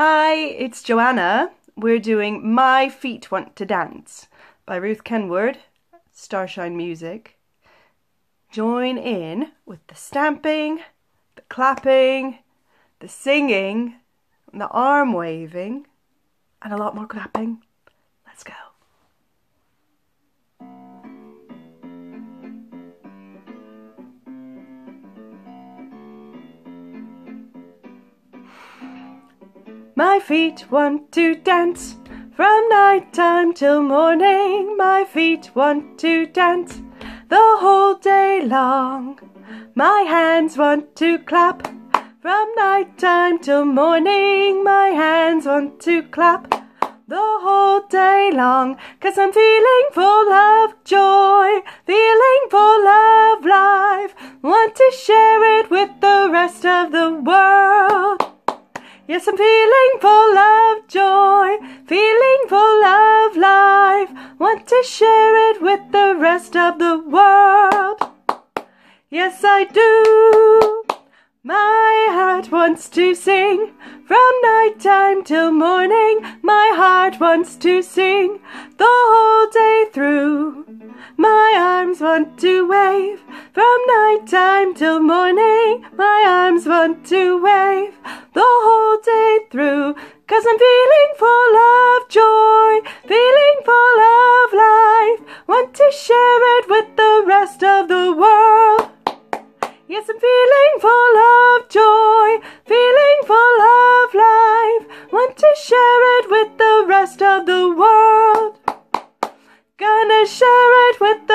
Hi, it's Joanna. We're doing My Feet Want to Dance by Ruth Kenward, Starshine Music. Join in with the stamping, the clapping, the singing, the arm waving, and a lot more clapping. Let's go. My feet want to dance from night time till morning. My feet want to dance the whole day long. My hands want to clap from night time till morning. My hands want to clap the whole day long. Cause I'm feeling full of joy, feeling full of life. Want to share it with the rest of the world. Yes, I'm feeling full of joy, feeling full of life. Want to share it with the rest of the world. Yes, I do. My heart wants to sing from night time till morning. My heart wants to sing the whole day through. My arms want to wave from night time till morning. My arms want to wave Cause I'm feeling full of joy, feeling full of life. Want to share it with the rest of the world. Yes, I'm feeling full of joy, feeling full of life. Want to share it with the rest of the world. Gonna share it with